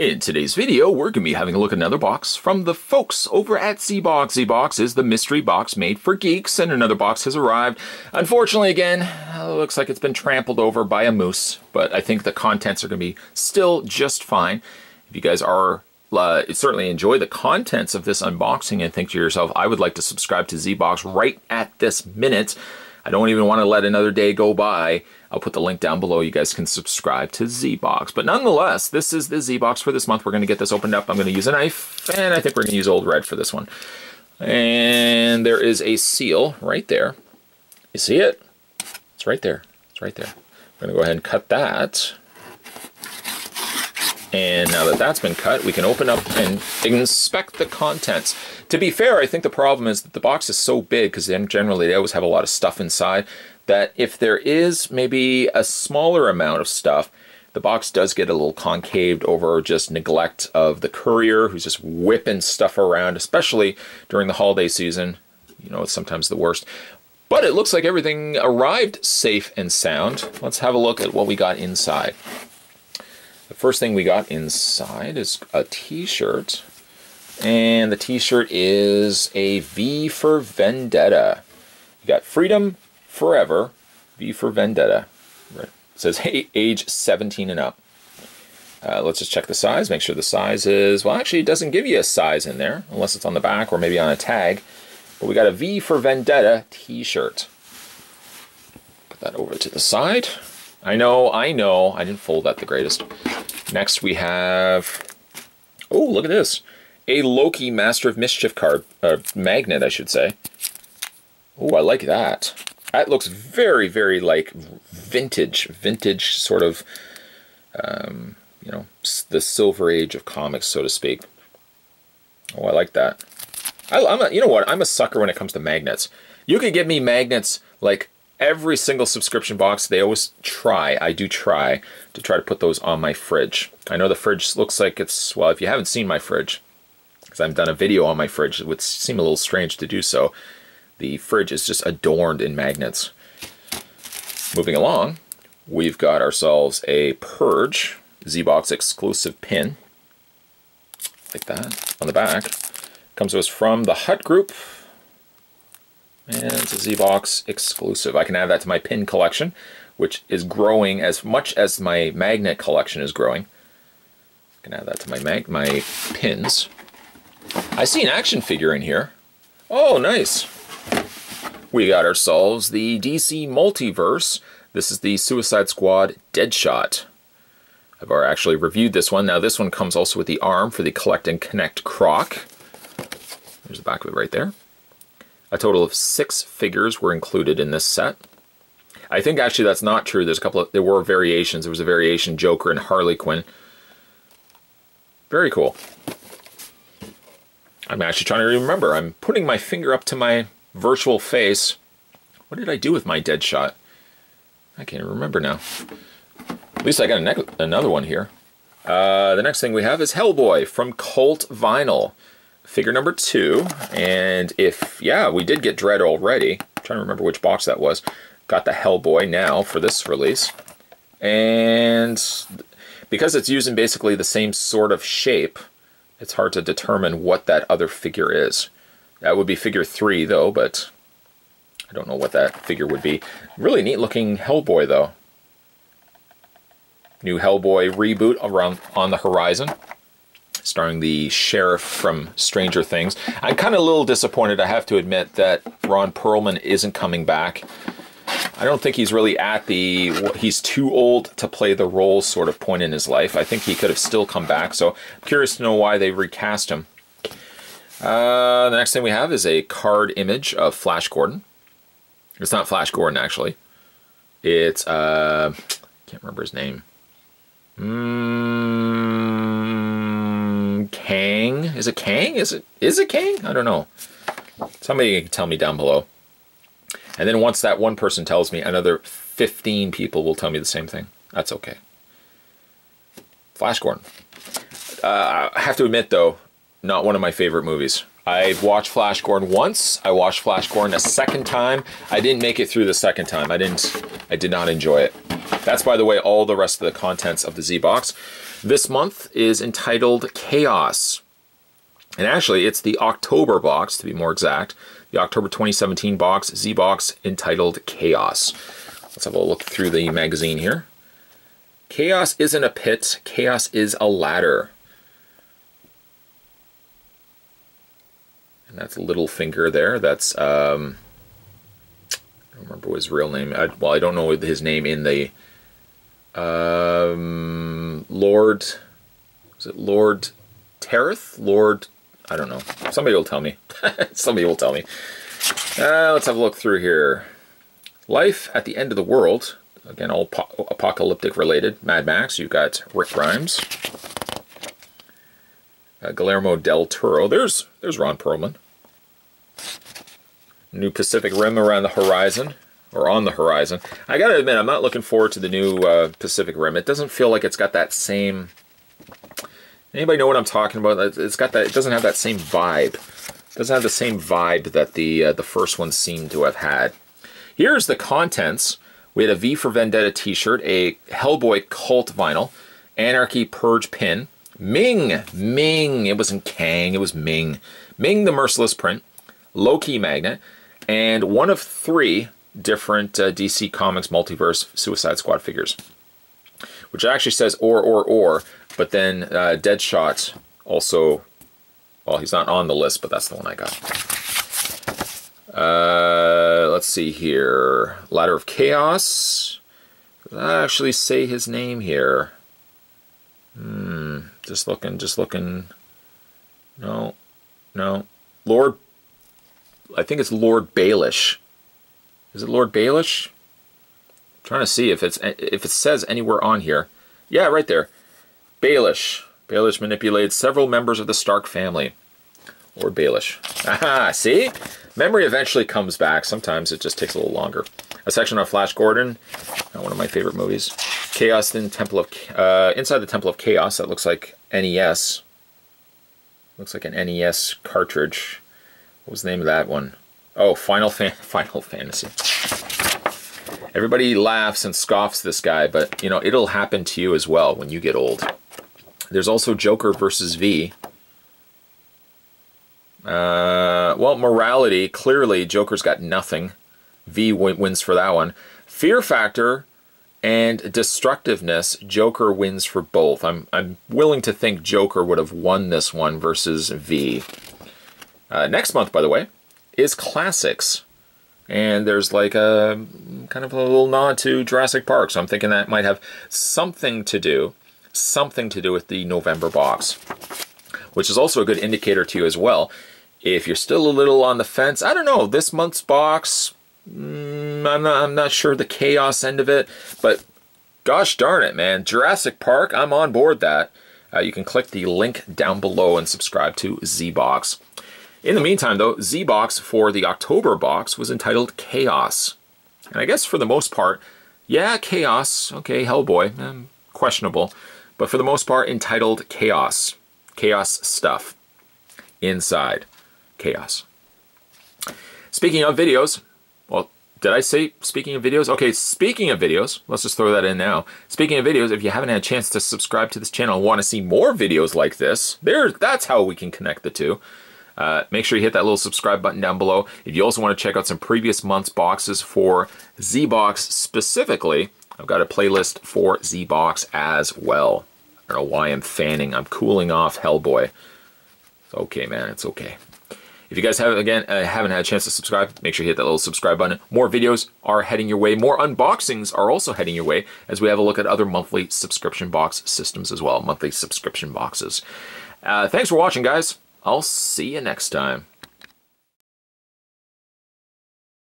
In today's video, we're going to be having a look at another box from the folks over at ZBox. ZBox is the mystery box made for geeks, and another box has arrived. Unfortunately, again, it looks like it's been trampled over by a moose, but I think the contents are going to be still just fine. If you guys are uh, certainly enjoy the contents of this unboxing and think to yourself, I would like to subscribe to ZBox right at this minute, I don't even want to let another day go by. I'll put the link down below. You guys can subscribe to ZBox. But nonetheless, this is the ZBox for this month. We're going to get this opened up. I'm going to use a knife, and I think we're going to use Old Red for this one. And there is a seal right there. You see it? It's right there. It's right there. I'm going to go ahead and cut that. And now that that's been cut, we can open up and inspect the contents. To be fair, I think the problem is that the box is so big, because generally they always have a lot of stuff inside, that if there is maybe a smaller amount of stuff, the box does get a little concaved over just neglect of the courier who's just whipping stuff around, especially during the holiday season. You know, it's sometimes the worst. But it looks like everything arrived safe and sound. Let's have a look at what we got inside. The first thing we got inside is a t-shirt. And the t-shirt is a V for Vendetta. You got Freedom Forever, V for Vendetta. It says hey, age 17 and up. Uh, let's just check the size, make sure the size is, well actually it doesn't give you a size in there, unless it's on the back or maybe on a tag. But we got a V for Vendetta t-shirt. Put that over to the side. I know, I know, I didn't fold that the greatest. Next we have, oh, look at this. A Loki Master of Mischief card, uh, magnet, I should say. Oh, I like that. That looks very, very like vintage, vintage sort of, um, you know, the silver age of comics, so to speak. Oh, I like that. I, am a, you know what? I'm a sucker when it comes to magnets. You could give me magnets like every single subscription box, they always try, I do try, to try to put those on my fridge. I know the fridge looks like it's, well, if you haven't seen my fridge, because I've done a video on my fridge, it would seem a little strange to do so. The fridge is just adorned in magnets. Moving along, we've got ourselves a Purge Z-Box exclusive pin, like that, on the back. Comes to us from the Hut Group, and it's a Z-Box exclusive. I can add that to my pin collection, which is growing as much as my magnet collection is growing. I can add that to my mag my pins. I see an action figure in here. Oh, nice. We got ourselves the DC Multiverse. This is the Suicide Squad Deadshot. I've actually reviewed this one. Now this one comes also with the arm for the Collect and Connect Croc. There's the back of it right there. A total of six figures were included in this set. I think actually that's not true. There's a couple of, there were variations. There was a variation Joker and Harley Quinn. Very cool. I'm actually trying to remember. I'm putting my finger up to my virtual face. What did I do with my Deadshot? I can't remember now. At least I got another one here. Uh, the next thing we have is Hellboy from Cult Vinyl figure number two. And if, yeah, we did get Dredd already. I'm trying to remember which box that was. Got the Hellboy now for this release. And because it's using basically the same sort of shape, it's hard to determine what that other figure is. That would be figure three, though, but I don't know what that figure would be. Really neat looking Hellboy, though. New Hellboy reboot around on the horizon starring the sheriff from Stranger Things. I'm kind of a little disappointed, I have to admit, that Ron Perlman isn't coming back. I don't think he's really at the he's too old to play the role sort of point in his life. I think he could have still come back. So I'm curious to know why they recast him. Uh, the next thing we have is a card image of Flash Gordon. It's not Flash Gordon actually. It's uh, can't remember his name. Mm, Is it Kang? Is it is it Kang? I don't know. Somebody can tell me down below. And then once that one person tells me, another 15 people will tell me the same thing. That's okay. Flash Gordon. Uh, I have to admit, though, not one of my favorite movies. I've watched Flash Gordon once. I watched Flash Gordon a second time. I didn't make it through the second time. I didn't. I did not enjoy it. That's, by the way, all the rest of the contents of the Z box. This month is entitled Chaos. And actually, it's the October box, to be more exact. The October 2017 box, Z box, entitled Chaos. Let's have a look through the magazine here. Chaos isn't a pit, chaos is a ladder. And that's Littlefinger there. That's, um, I don't remember his real name. I, well, I don't know his name in the, um, Lord, is it Lord Terith? Lord, I don't know. Somebody will tell me. Somebody will tell me. Uh, let's have a look through here. Life at the End of the World. Again, all apocalyptic related. Mad Max, you've got Rick Grimes. Uh, Guillermo del Toro. There's there's Ron Perlman. New Pacific Rim around the horizon, or on the horizon. I gotta admit, I'm not looking forward to the new uh, Pacific Rim. It doesn't feel like it's got that same. Anybody know what I'm talking about? It's got that. It doesn't have that same vibe. It doesn't have the same vibe that the uh, the first one seemed to have had. Here's the contents. We had a V for Vendetta t-shirt, a Hellboy cult vinyl, Anarchy Purge pin, Ming, Ming, it wasn't Kang, it was Ming. Ming the Merciless print, Loki magnet, and one of three different uh, DC Comics Multiverse Suicide Squad figures. Which actually says or, or, or, but then uh, Deadshot also, well, he's not on the list, but that's the one I got. Uh, let's see here. Ladder of Chaos. I actually say his name here. Hmm. Just looking, just looking. No. No. Lord. I think it's Lord Baelish. Is it Lord Baelish? I'm trying to see if it's if it says anywhere on here. Yeah, right there. Baelish. Baelish manipulated several members of the Stark family. Lord Baelish. Aha, see? Memory eventually comes back. Sometimes it just takes a little longer. A section on Flash Gordon, uh, one of my favorite movies. Chaos in Temple of uh, inside the Temple of Chaos. That looks like NES. Looks like an NES cartridge. What was the name of that one? Oh, Final Fan Final Fantasy. Everybody laughs and scoffs this guy, but you know it'll happen to you as well when you get old. There's also Joker versus V. Uh, well, morality, clearly Joker's got nothing. V wins for that one. Fear factor and destructiveness, Joker wins for both. I'm, I'm willing to think Joker would have won this one versus V. Uh, next month, by the way, is Classics. And there's like a kind of a little nod to Jurassic Park. So I'm thinking that might have something to do, something to do with the November box. Which is also a good indicator to you as well if you're still a little on the fence, I don't know, this month's box, mm, I'm, not, I'm not sure the chaos end of it, but gosh darn it, man. Jurassic Park, I'm on board that. Uh, you can click the link down below and subscribe to ZBox. In the meantime, though, ZBox for the October box was entitled Chaos. And I guess for the most part, yeah, Chaos, okay, Hellboy, eh, questionable, but for the most part, entitled Chaos. Chaos stuff inside chaos. Speaking of videos, well, did I say speaking of videos? Okay, speaking of videos, let's just throw that in now. Speaking of videos, if you haven't had a chance to subscribe to this channel and want to see more videos like this, there, that's how we can connect the two. Uh, make sure you hit that little subscribe button down below. If you also want to check out some previous month's boxes for Z-Box specifically, I've got a playlist for Z-Box as well. I don't know why I'm fanning. I'm cooling off Hellboy. It's okay, man. It's okay. If you guys have again uh, haven't had a chance to subscribe, make sure you hit that little subscribe button. More videos are heading your way. More unboxings are also heading your way as we have a look at other monthly subscription box systems as well, monthly subscription boxes. Uh, thanks for watching, guys. I'll see you next time.